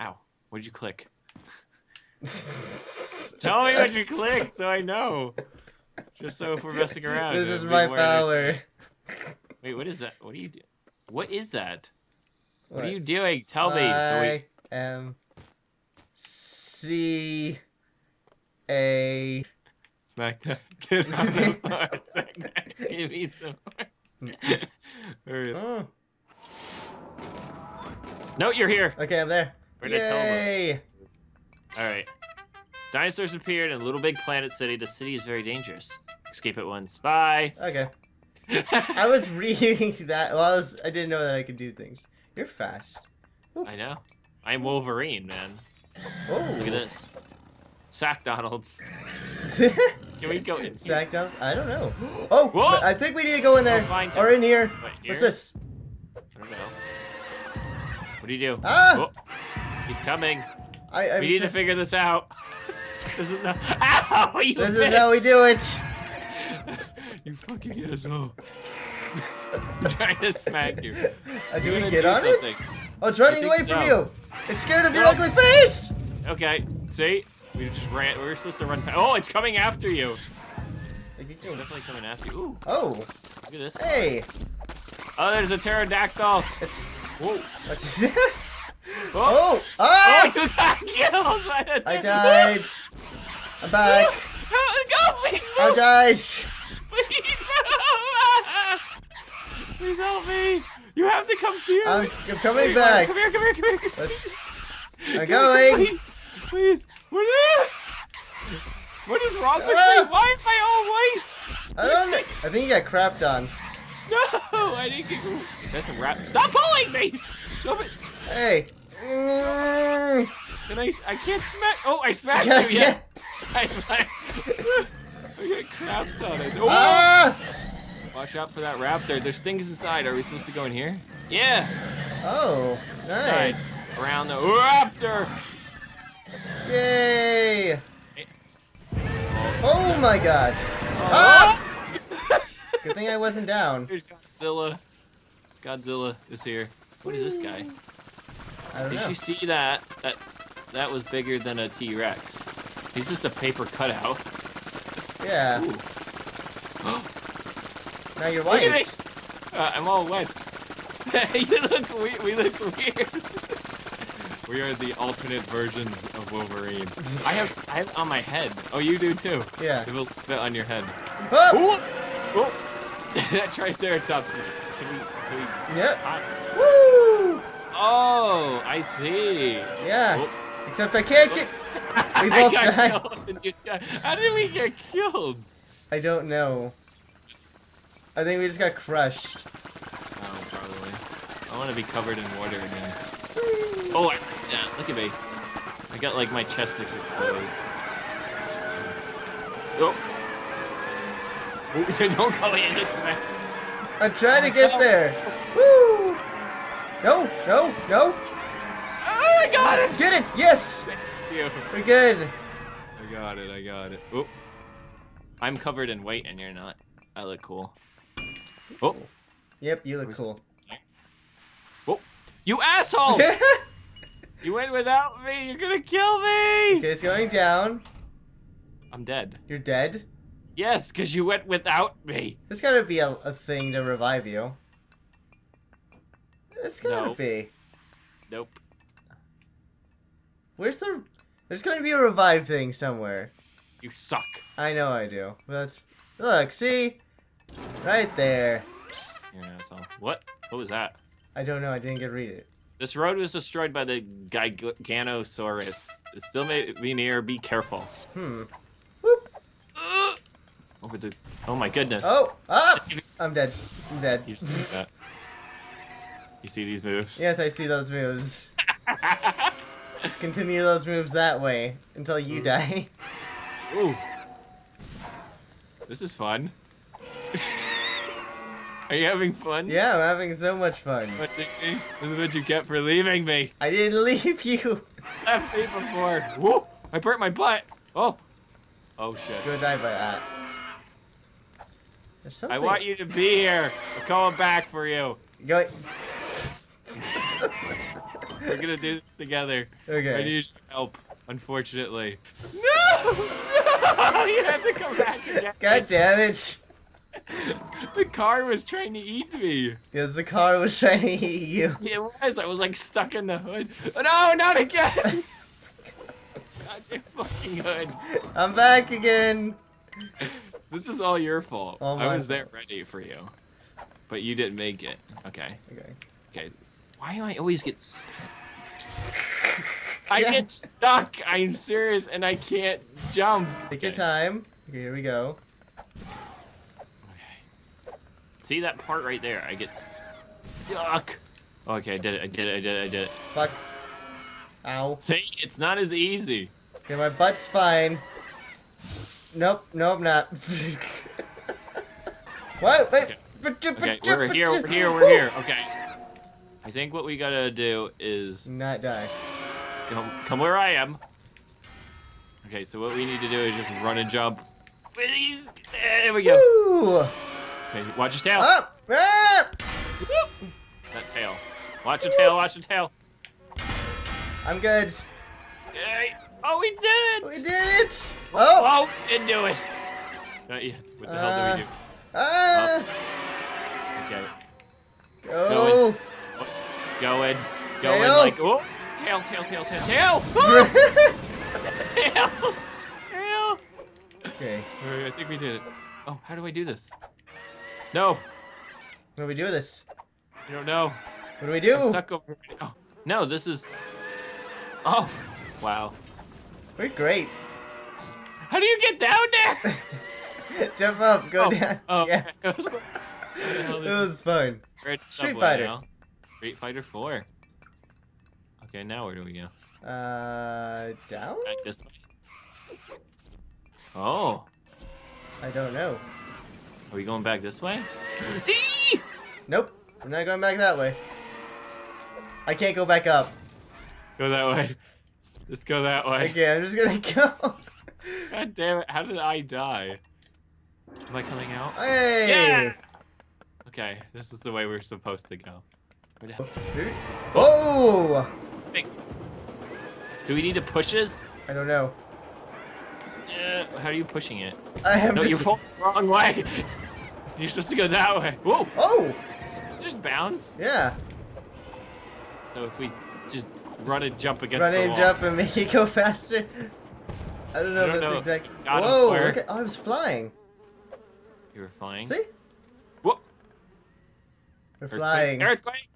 Ow. What did you click? Tell me what you clicked so I know. Just so if we're messing around. This is my power. Wait, what is that? What are you doing? What is that? What, What? are you doing? Tell me. So we... I am C A. Smack that kid on the floor. Give me some more. Up. Oh, No, you're here. okay, I'm there. Where'd I tell them? Yay! All right. Dinosaurs appeared in Little Big Planet City. The city is very dangerous. Escape at once. Bye. Okay. I was reading that. Well, I was. I didn't know that I could do things. You're fast. I know. I'm Wolverine, man. Oh. Look at this. Sack Donalds. Can we go in? here? Sack Donald's? I don't know. Oh, Whoa! I think we need to go in there. I'll find or in here. What, What's this? I don't know. What do you do? Ah! He's coming. I, I'm we need to figure this out. this is not. Ow! You This is how we do it. you fucking asshole. I'm trying to smack you. Uh, do we get on it? Oh, it's running away from you. It's scared of your No. ugly face. Okay, see? We just ran. We were supposed to run. pa- Oh, it's coming after you. It's definitely coming after you. Ooh, Oh, look at this. hey. Oh, there's a pterodactyl. It's. Whoa. Oh, oh, oh, ah! you got killed by a I died. I'm back. Go, please, I died. Please, move. Please help me. You have to come here. I'm, I'm coming Wait, back. Come here, come here, come here. Let's- I'm here, going. Please, please. What is, what is wrong with Ah. me? Why am I all white? I don't know. I think you got crapped on. No, I didn't get. That's a wrap. Stop pulling me. Stop it. Hey. Mm. Can I? I can't smack. Oh, I smacked Yeah, you. yeah. I, I, I got crapped on it. Oh! Ah! Watch out for that raptor. There's things inside. Are we supposed to go in here? Yeah. Oh, nice. Around the raptor. Yay! Oh. Oh my god. Ah! Good thing I wasn't down. There's Godzilla. Godzilla is here. What is this guy? I don't Did know. you see that? That that was bigger than a T-Rex. He's just a paper cutout. Yeah. Ooh. Now you're Look white. Uh, I'm all wet. you look we, we look weird. we are the alternate versions of Wolverine. I have I have on my head. Oh, you do too. Yeah. You will fit on your head. Oh! Ooh! Oh! that Triceratops. Can we? Can we? Yeah. I, Woo! Oh, I see. Yeah. Oh. Except I can't get. We both died. killed and you got- How did we get killed? I don't know. I think we just got crushed. Oh, probably. I want to be covered in water again. Oh, I, yeah, look at me. I got like my chest is exposed. Oh. Ooh, don't go in, it's. I'm trying to get there. Woo! No, no, no. Oh, I got it! Get it. Yes. We're good. I got it, I got it. Oh. I'm covered in white and you're not. I look cool. Oh. Yep, you look Where's- cool. Oh. You asshole! you went without me! You're gonna kill me! Okay, it's going down. I'm dead. You're dead. Yes, because you went without me. There's gotta be a, a thing to revive you. There's gotta No. be. Nope. Where's the? There's going to be a revive thing somewhere. You suck. I know I do. That's look, see, right there. An asshole. What? What was that? I don't know. I didn't get to read it. This road was destroyed by the Giganosaurus. It still may be near. Be careful. Hmm. Whoop. Over the. Oh my goodness. Oh, ah! I'm dead. I'm dead. You see that? You see these moves? Yes, I see those moves. Continue those moves that way until you Mm. die. Ooh. This is fun. Are you having fun? Yeah, I'm having so much fun. What? This is what you get for leaving me. I didn't leave you. Left me before. Whoa! I burnt my butt. Oh. Oh shit. Go die by that. There's something. I want you to be here. I'm coming back for you. Go. We're gonna do this together. I need your help, unfortunately. No! No! You have to come back again. God damn it! The car was trying to eat me. Because the car was trying to eat you. It was. I was like stuck in the hood. Oh, no, not again! Goddamn fucking hoods. I'm back again. This is all your fault. All I was there ready for you. But you didn't make it. Okay. Okay. Okay. Why do I always get s- I Yeah. get stuck. I'm serious and I can't jump. Take your time. Okay, here we go. Okay. See that part right there? I get stuck. Okay, I did it. I did it. I did it. I did it. Fuck. Ow. See, it's not as easy. Okay, my butt's fine. Nope, nope, not. what? Wait. Okay. Okay, we're here. We're here. We're here. Okay. I think what we gotta do is Not die. come, come where I am. Okay, so what we need to do is just run and jump. There we go. Woo! Okay, watch his tail. Up! Up! That tail. Watch the tail. Watch the tail. I'm good. Yay. Oh, we did it! We did it! Oh! Oh, didn't do it. Not yet. What the hell do we do? Ah! Okay. Go! Going. Going Tail. like. Oh! Tail, tail, tail, tail, tail! Oh, tail! Tail! okay. I think we did it. Oh, how do I do this? No! What do we do this? I don't know. What do we do? stuck over. Oh, no, this is. Oh! Wow. We're great. How do you get down there? Jump up, go oh, down. Oh, yeah. okay. I was like, what the hell It was fun. Street Fighter. now. Street Fighter 4. Okay, now where do we go? Uh, down? Back this way. Oh, I don't know. are we going back this way? Nope. We're not going back that way. I can't go back up. Go that way. Let's go that way. Okay, I'm just gonna go. God damn it! How did I die? Am I coming out? Hey! Yeah! Okay, this is the way we're supposed to go. Where the Oh! Do we need to push this? I don't know. Yeah. How are you pushing it? I am No, just... you're pulling the wrong way. You're supposed to go that way. Whoa! Oh! Just bounce. Yeah. So if we just run and jump against the wall. Run the and wall. jump and make it go faster. I don't know I if don't that's know. exact. It's Whoa! Look at. Oh, I was flying. You were flying. See? Whoa! We're Earthquake. flying. Earthquake!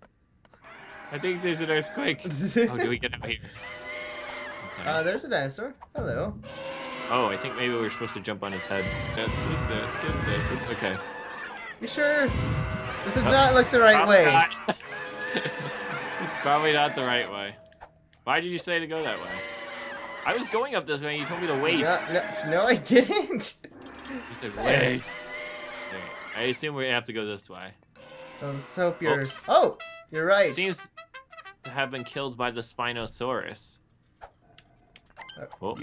I think there's an earthquake. oh, do we get out here? Okay. Uh, there's a dinosaur. Hello. oh, I think maybe we're supposed to jump on his head. Okay. You sure? This does Uh, not look the right way. it's probably not the right way. Why did you say to go that way? I was going up this way and you told me to wait. No, no, no, I didn't. You said wait. Okay, I assume we have to go this way. Let's hope you're. Oh, you're right. Seems to have been killed by the Spinosaurus. Oh.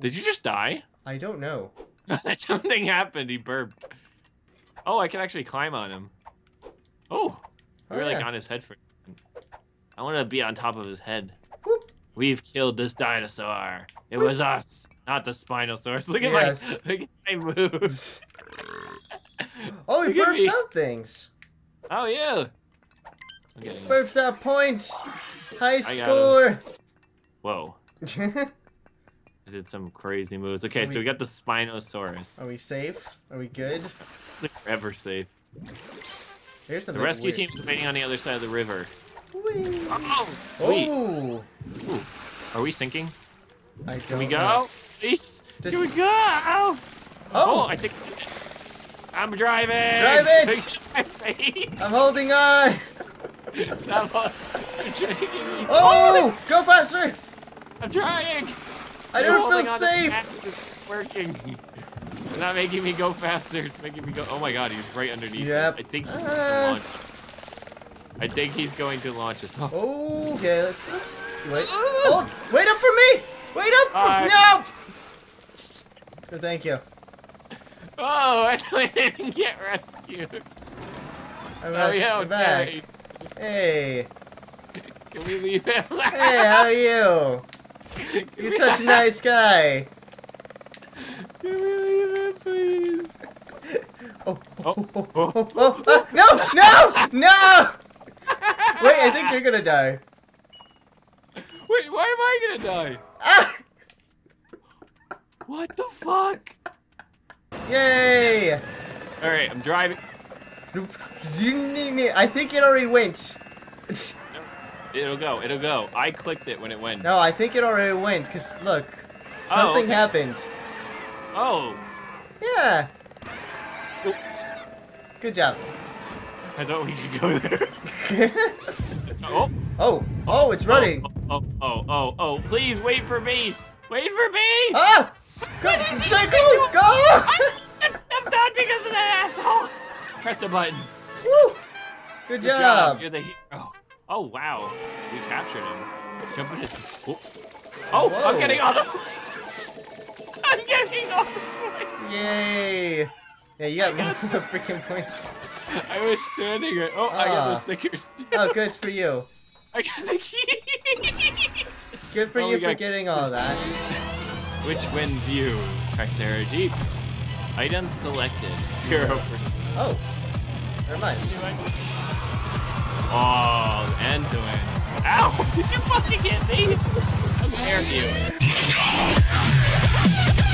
Did you just die? I don't know. Something happened. He burped. Oh, I can actually climb on him. Oh, we Oh, were like yeah. on his head for a second. I want to be on top of his head. Whoop. We've killed this dinosaur. It was us, not the Spinosaurus. Look at Yes. my look at my move. Oh, he burps out things. Oh yeah. Okay. Burps out points. High score. Whoa. I did some crazy moves. Okay, Are so we- got the Spinosaurus. Are we safe? Are we good? Ever safe. Here's The rescue weird. team is waiting on the other side of the river. Whee. Oh, sweet. Oh, Ooh. Are we sinking? I Can we go? know. Please. Just- Can we go? Oh, Oh, I think I'm driving. Drive it! I'm holding on. Stop on. You're dragging me. Oh, go faster. I'm trying. I You're don't feel safe. It's working. It's not making me go faster. It's making me go. Oh my god, he's right underneath. Yep. Us. I think he's going Ah. to launch. I think he's going to launch us. Oh. Okay, let's let's wait. Hold, wait up for me. Wait up for no. No, Thank you. Oh, I didn't get rescued. Oh yeah, I'm back. Hey. Can we leave him? Hey, how are you? You're such a nice guy. Can we leave him, please? Oh, Oh, oh, oh, oh. oh, oh, oh, no, no, no! Wait, I think you're gonna die. Wait, why am I gonna die? Ah! What the fuck? Yay! All right, I'm driving. You need me. I think it already went. It'll go. It'll go. I clicked it when it went. No, I think it already went. Cause look, Oh, something okay. happened. Oh, Yeah. Oh. Good job. I thought we could go there. Oh, Oh, oh, it's running. Oh, oh, oh, oh, oh! Please wait for me. Wait for me. Ah! Go, go, go! I stepped on because of that asshole. Press the button. Woo! Good, Good job. You're the hero. Oh wow, we captured him. Jump in his. Oh, oh I'm getting off the points. I'm getting off the points. Yay! Yeah, you got got- most of the freaking points. I was standing right. Oh, I got Ah. the stickers. too. Oh, good for you. I got the keys. Good for Oh, you for got- getting all that. Which wins you, Tricera Jeep? Items collected, zero percent. Oh, never mind. Oh, end to end. Ow! Did you fucking hit me? How dare you?